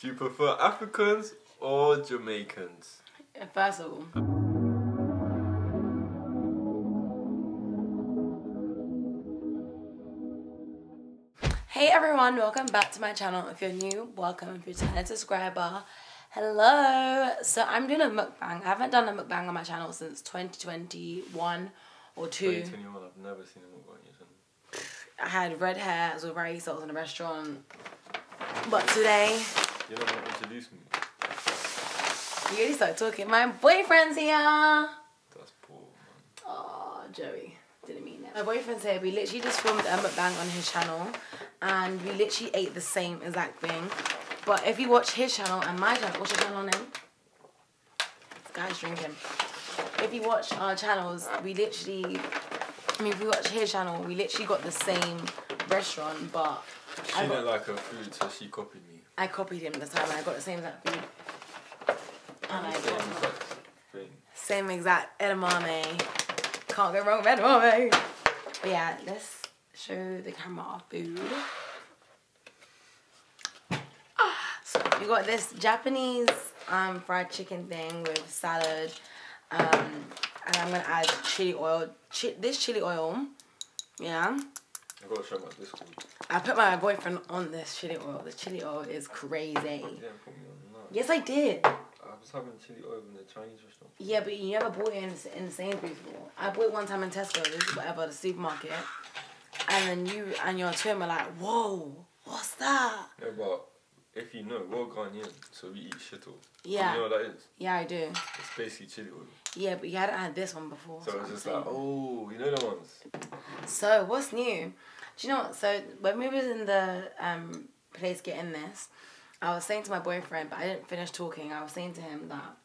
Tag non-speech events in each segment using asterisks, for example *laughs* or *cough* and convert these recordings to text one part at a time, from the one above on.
Do you prefer Africans or Jamaicans? First of all. Hey everyone, welcome back to my channel. If you're new, welcome. If you're a subscriber, hello. So I'm doing a mukbang. I haven't done a mukbang on my channel since 2021 or 2. 2021, I've never seen a mukbang yet. I had red hair, I was with rice, I was in a restaurant. But today, You know what introduced me? you already started talking. My boyfriend's here. That's poor, man. Oh, Joey. Didn't mean that. My boyfriend's here. We literally just filmed a mukbang on his channel. And we literally ate the same exact thing. But if you watch his channel and my channel, what's your channel name? This guy's drinking. If you watch our channels, we literally, I mean, if you watch his channel, we literally got the same restaurant, but She I didn't like her food, so she copied me. I copied him the time and I got the same exact food. And I Same got exact thing. Same exact edamame. Can't go wrong with edamame. But yeah, let's show the camera our food. So we got this Japanese um, fried chicken thing with salad. Um, and I'm gonna add chili oil. Chi this chili oil, yeah. Got to show my Discord. I put my boyfriend on this chili oil. The chili oil is crazy. Didn't put me on that. Yes, I did. I was having chili oil in the Chinese restaurant. Yeah, but you never bought it in, in Sainsbury's before. I bought it one time in Tesco, this is whatever, the supermarket. And then you and your twin were like, whoa, what's that? No, but if you know, we're Ghanaian, so we eat shito. Yeah. You know what that is? Yeah, I do. It's basically chili oil. Yeah, but you hadn't had this one before. So it's just saying. like, oh, you know the ones? So, what's new? Do you know what? So, when we was in the um, place getting this, I was saying to my boyfriend, but I didn't finish talking. I was saying to him that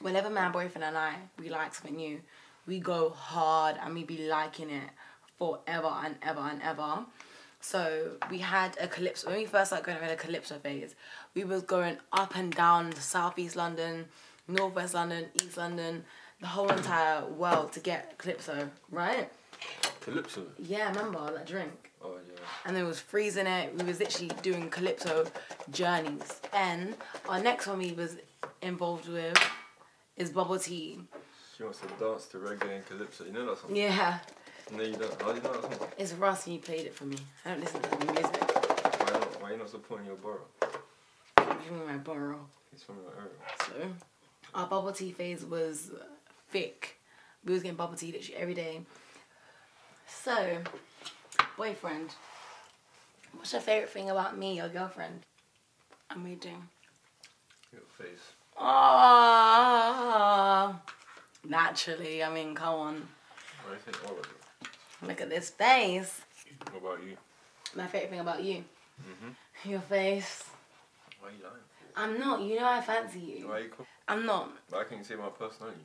whenever my boyfriend and I, we like something new, we go hard and we be liking it forever and ever and ever. So we had a calypso when we first started going in a calypso phase. We was going up and down to southeast London, northwest London, east London, the whole entire world to get calypso, right? Calypso. Yeah, remember that drink? Oh, yeah. And it was freezing it. We was literally doing calypso journeys. And our next one we was involved with is bubble tea. She wants to dance to reggae and calypso. You know that song? Yeah, No, you don't. How do you know that song? it's Russ and you played it for me. I don't listen to the music. Why not? Why are you not supporting your borough? Give me my borrow. He's from your area. So, our bubble tea phase was thick. We was getting bubble tea literally every day. So, boyfriend, what's your favorite thing about me, your girlfriend? I'm waiting. Your face. Ah, naturally. I mean, come on. What do you think? What about you? Look at this face. What about you? My favorite thing about you. Mm-hmm. Your face. Why are you lying? I'm not. You know I fancy you. Why are you I'm not. But I can say my personality.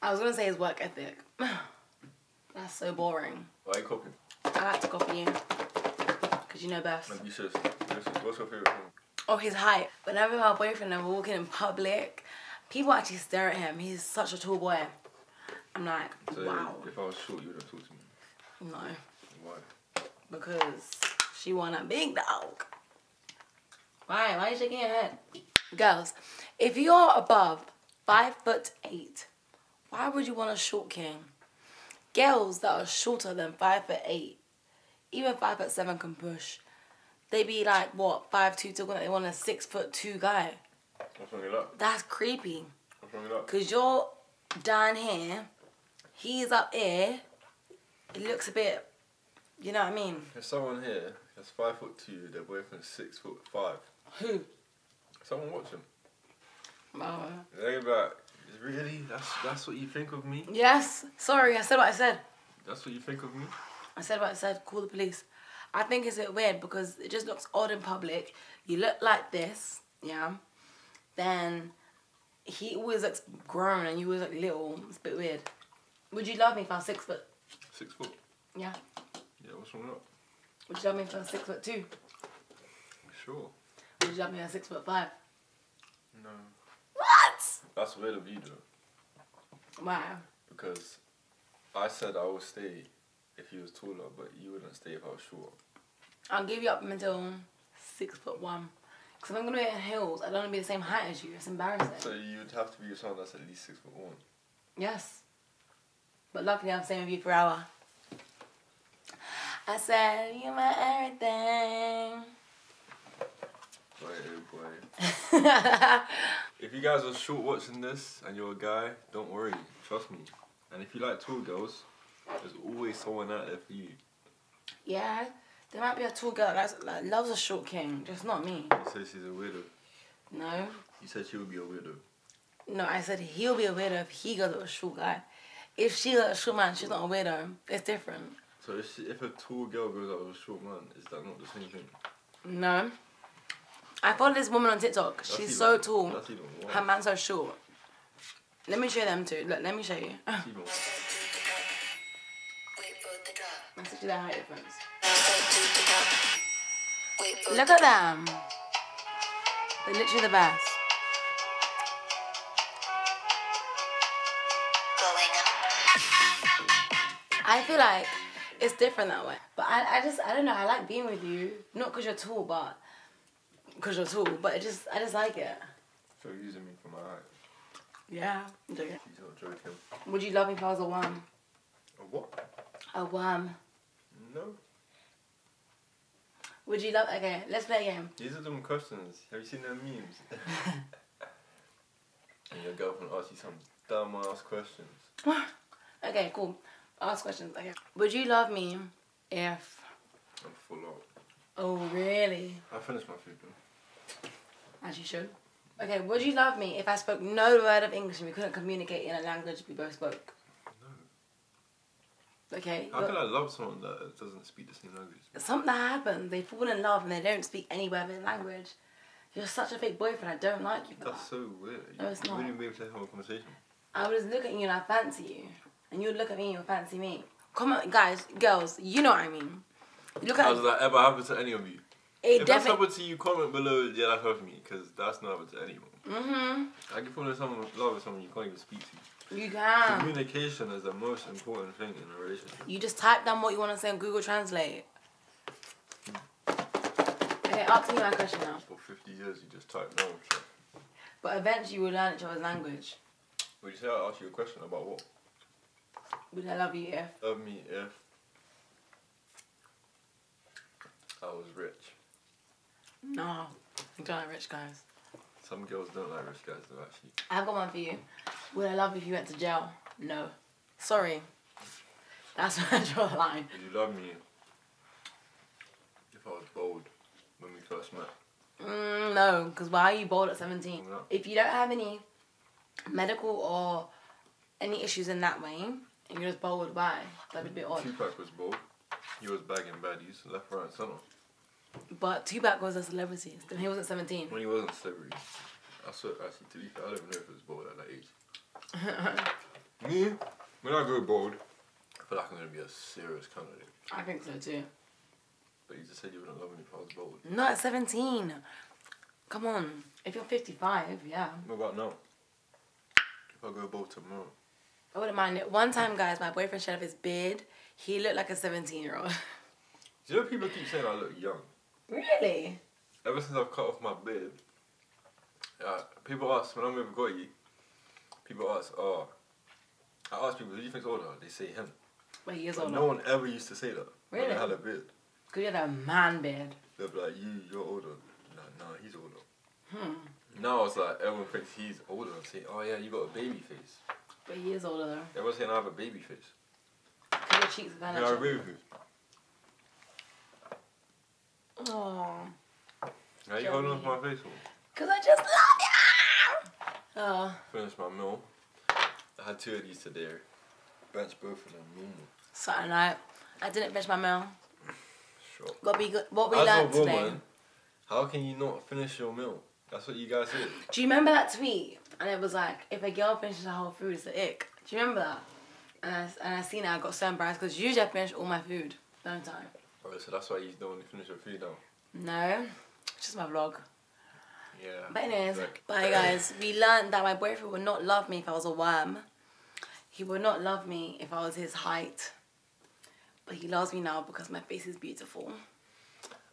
I was gonna say his work ethic. *sighs* That's so boring. Why are you copying? I like to copy you. Cause you know best. You should. What's your favorite thing? Oh, his height. Whenever my boyfriend and we're walking in public, people actually stare at him. He's such a tall boy. I'm like, So wow. if I was short, you wouldn't talk to me. No. Why? because she want a big dog. Why? Why are you shaking your head? Girls, if you're above five foot eight, why would you want a short king? Girls that are shorter than five foot eight, even five foot seven can push. They be like what five two two. They want a six foot two guy. What's wrong with that? That's creepy. What's wrong with that? Cause you're down here, he's up here. It looks a bit, you know what I mean? There's someone here that's five foot two, their boyfriend's six foot five. Who? Someone watch him. Oh. They're like, really? That's that's what you think of me? Yes. Sorry, I said what I said. That's what you think of me? I said what I said. Call the police. I think it's a bit weird because it just looks odd in public. You look like this, yeah. Then he always looks grown and you always look little. It's a bit weird. Would you love me if I was six foot? Six foot. Yeah. Yeah, what's wrong with that? Would you love me if I was six foot two? Sure. Would you love me if I was six foot five? No. What? That's weird of you though. Why? Because I said I would stay if he was taller, but you wouldn't stay if I was short. I'll give you up until six foot one. Because if I'm gonna be in heels, I don't want to be the same height as you. It's embarrassing. So you'd have to be someone that's at least six foot one. Yes. But luckily, I'm staying with you forever. I said, you're my everything. Boy, oh boy. If you guys are short watching this and you're a guy, don't worry. Trust me. And if you like tall girls, there's always someone out there for you. yeah, there might be a tall girl that like, loves a short king, just not me. You said she's a weirdo. No. You said she would be a weirdo. No, I said he'll be a weirdo if he goes with a short guy. If she got a short man, she's not a weirdo. It's different. So if, she, if a tall girl goes out with a short man, is that not the same thing? No. I follow this woman on TikTok. She's even- so tall. That's even worse. Her man's so short. Let me show them too. Look, let me show you. That's even worse. Wait for the drop. Let's see the height difference. Look at them. They're literally the best. I feel like it's different that way. But I, I just, I don't know. I like being with you. Not because you're tall, but because you're tall. But it just, I just like it. So you're using me for my height. Yeah. I'm joking. She's not joking. Would you love me if I was a worm? A what? A worm. No. Would you love? Okay, let's play a game. These are them questions. Have you seen them memes? *laughs* and your girlfriend asks you some dumb ass questions. *laughs* Okay, cool. Ask questions. Okay. Would you love me if? I'm full out. Oh, really? I finished my food. though. As you should. Okay, would you love me if I spoke no word of English and we couldn't communicate in a language we both spoke? No. Okay. How can I love someone that doesn't speak the same language? something that happens. They fall in love and they don't speak any word of their language. You're such a fake boyfriend. I don't like you for that. That's so weird. No, it's you not. wouldn't be able to have a conversation. I would just look at you and I fancy you, and you would look at me and you fancy me. Come on, guys, girls, you know what I mean. You look at Has that ever happened to any of you? It if that's happened to you, comment below. Yeah, that to me because that's not happened to anyone. Mhm. I can fall in someone love with someone you can't even speak to. You can. Communication is the most important thing in a relationship. You just type down what you want to say on Google Translate. Okay, ask me my question now. For 50 years, you just type down. But eventually we'll learn each other's language. Would you say I asked you a question about what? Would I love you if? Love me if I was rich. No. I don't like rich guys. Some girls don't like rich guys though, actually. I've got one for you. Would I love you if you went to jail? No. Sorry. That's *laughs* where I draw the line. Would you love me if I was bold when we first met? Mm, no, because why are you bold at 17? No. If you don't have any medical or any issues in that way, and you're just bold, why? That'd be a bit odd. Tupac was bold. He was bagging baddies left, right, and center. But Tupac was a celebrity. Then he wasn't 17. When he wasn't celebrity. I swear, actually, to be fair, I don't even know if he was bold at that age. *laughs* Me, when I go bold, I feel like I'm gonna be a serious candidate. I think so too. But you just said you wouldn't love me if I was bold. Not at 17. Come on. If you're 55, yeah. What about now? If I go bold tomorrow, I wouldn't mind it. One time, guys, my boyfriend shaved his beard. He looked like a 17 year old. do you know people keep saying I look young? Really? Ever since I've cut off my beard, uh, people ask when I'm with Goyi, people ask, oh, I ask people, who do you think's older? They say him. But he is older. no one ever used to say that. When Really? I had a beard. Because you had a man beard. They'd be like, you, you're older. Like, nah, he's older. Hmm. Now it's like everyone thinks he's older and say, oh yeah, you got a baby face. But he is older though. Everyone's saying I have a baby face. Because your cheeks are kind Yeah, I agree with you. Oh. How you holding on to my face for? Because I just love you! Oh. Finished my meal. I had two of these today. Bench both of them. Mm, Saturday night. I didn't finish my meal. sure. What we, got- what we As a learned today. how can you not finish your meal? That's what you guys said. Do you remember that tweet? And it was like, if a girl finishes her whole food, it's a ick. Do you remember that? And I, and I seen it, I got so embarrassed because usually I finish all my food, don't I? Alright, so that's why you don't want to finish your food now. No, it's just my vlog. Yeah. But anyways, Like- bye *clears throat* guys. We learned that my boyfriend would not love me if I was a worm. He would not love me if I was his height. But he loves me now because my face is beautiful.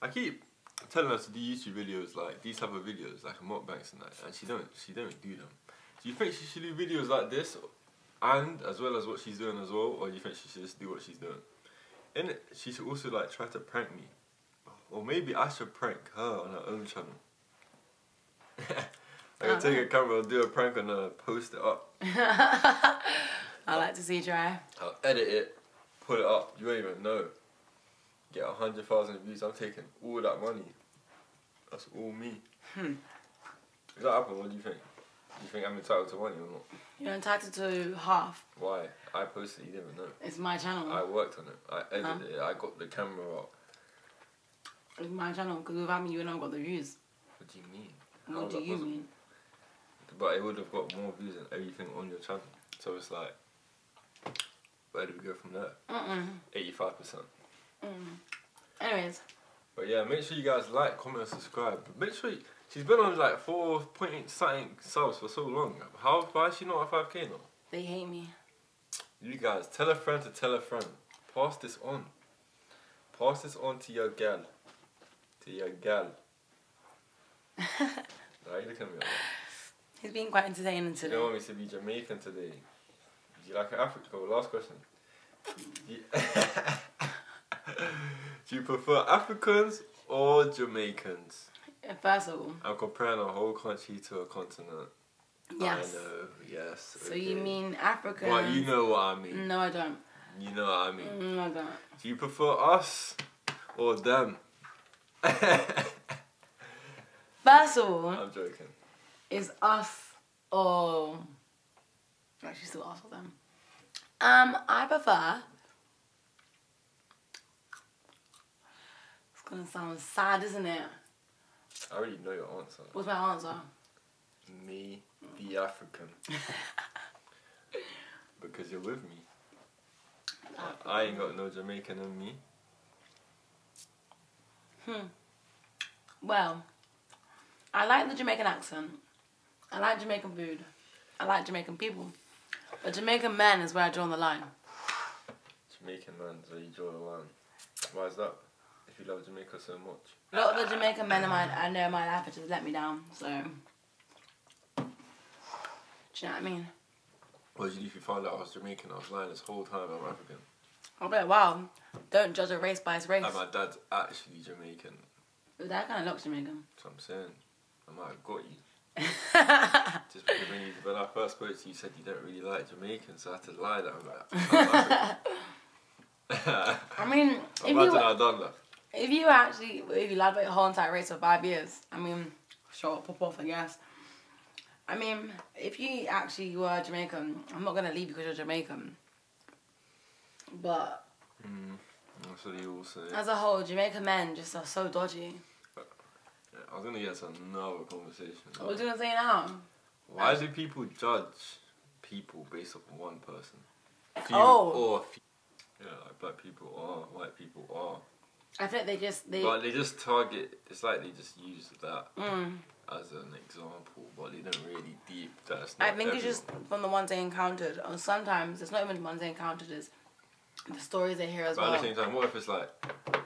I keep telling her to do YouTube videos like these type of videos, like mukbangs and that, and she don't she don't do them. Do you think she should do videos like this, and as well as what she's doing as well, or do you think she should just do what she's doing? In it, she should also like try to prank me, or maybe I should prank her on her own channel. *laughs* I can take a camera, and do a prank on her, post it up. *laughs* I like to see try. I'll edit it, put it up. You won't even know. Get a hundred thousand views. I'm taking all that money. That's all me. Hmm. If that happen, what do you think? You think I'm entitled to money or not? You're entitled to half. Why? I posted. it, You didn't know. It's my channel. I worked on it. I edited Huh? it. I got the camera up. It's my channel because without me, you would not have got the views. What do you mean? What do you possible? mean? But it would have got more views than everything on your channel. So it's like, where do we go from there? Mm-mm. Eighty-five percent. Mm. Anyways, But yeah, make sure you guys like, comment, and subscribe. But make sure you, she's been on like four point something subs for so long. How why is she not at five k now? they hate me. You guys, tell a friend to tell a friend. Pass this on. Pass this on to your gal. To your gal. Why are you looking at me like? He's being quite entertaining You today. don't want me to be Jamaican today. Do you like? Go, last question. Do you, *laughs* Do you prefer Africans or Jamaicans? First of all, I'm comparing a whole country to a continent. yes. I know, yes. So you mean Africa? Well, you know what I mean. No, I don't. You know what I mean. No, I don't. Do you prefer us or them? *laughs* First of all, I'm joking. is us or actually still us or them. Um, I prefer. It's gonna sound sad, isn't it? I already know your answer. What's my answer? Me, the African. *laughs* because you're with me. I ain't got no Jamaican in me. Hmm. Well, I like the Jamaican accent. I like Jamaican food. I like Jamaican people. But Jamaican men is where I draw the line. Jamaican man, so you draw the line. Why is that? You love Jamaica so much. A lot of the Jamaican men in my, I know in my life have just let me down. So, do you know what I mean? What did you do if you found out I was Jamaican? I was lying this whole time I'm African. I'll be like, wow, don't judge a race by its race. And my dad's actually Jamaican. That kind of looks Jamaican. That's what I'm saying. I might have got you. *laughs* Just because when, you, when I first spoke to you, you said you don't really like Jamaicans, so I had to lie that I'm like, I'm. *laughs* I mean, *laughs* if you, Imagine were, I'd done that. If you actually, if you lied about your whole entire race for five years, I mean, sure, pop off, I guess. I mean, if you actually were Jamaican, I'm not going to leave because you're Jamaican. But Mm, that's what you all say. as a whole, Jamaican men just are so dodgy. Yeah, I was gonna get to another conversation. What are you going to say now? Why do people judge people based on one person? Few Oh. Or few. Yeah, like black people are, white people are. I think they just, they, But they just target, it's like they just use that mm, as an example, but they don't really deep. That's I not think it's just from the ones they encountered. Or sometimes it's not even the ones they encountered, Is the stories they hear as But well. at the same time, what if it's like,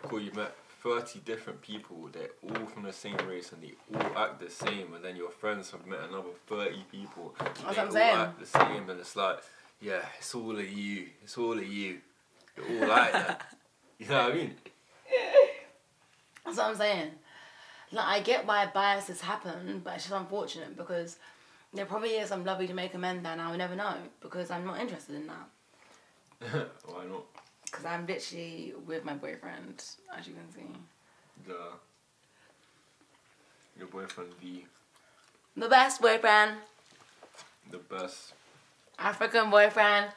cool, you met 30 different people, they're all from the same race and they all act the same, and then your friends have met another 30 people, and That's they what I'm all saying. act the same, and it's like, yeah, it's all of you, it's all of you. You're all like that. *laughs* You know what I mean? That's what I'm saying. Like I get why biases happen, but it's just unfortunate because there probably is some lovely Jamaican men there and I will never know because I'm not interested in that. *laughs* Why not? Because I'm literally with my boyfriend, as you can see. The, your boyfriend, the, The best boyfriend, the best. African boyfriend.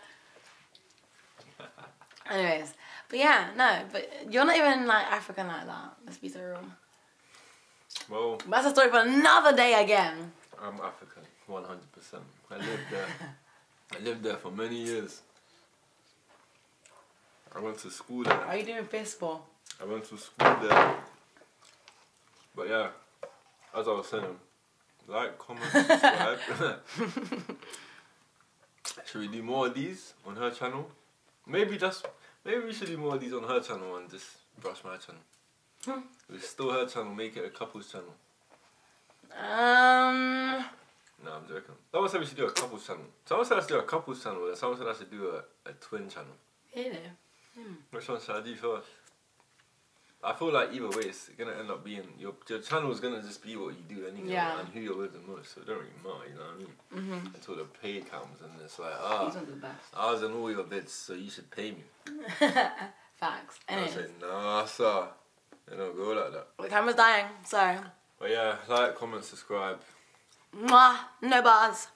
*laughs* Anyways, but yeah, no, but you're not even like African like that. Let's be so real. Well, that's a story for another day again. I'm African, 100%. I lived there. I lived there for many years. I went to school there. Are you doing fistball? I went to school there. But yeah, as I was saying, like, comment, *laughs* subscribe. *laughs* should we do more of these on her channel? Maybe just, maybe we should do more of these on her channel and just brush my channel. Hmm. We still her channel, make it a couples channel. Um, No, I'm joking. Someone said we should do a couples channel. Someone said I should do a couples channel, and someone said I should do a, a twin channel. really? Which one should I do first? I feel like either way, it's gonna end up being your your channel is gonna just be what you do anyway, Yeah. and who you're with the most. So it don't really matter, you know what I mean? Mm-hmm. Until the pay comes, and it's like, ah, ones are the best. I was in all your vids, so you should pay me. *laughs* Facts. I Anyways, said, nah, sir, it don't go like that. the camera's dying. Sorry. But yeah, like, comment, subscribe. Mwah. No bars.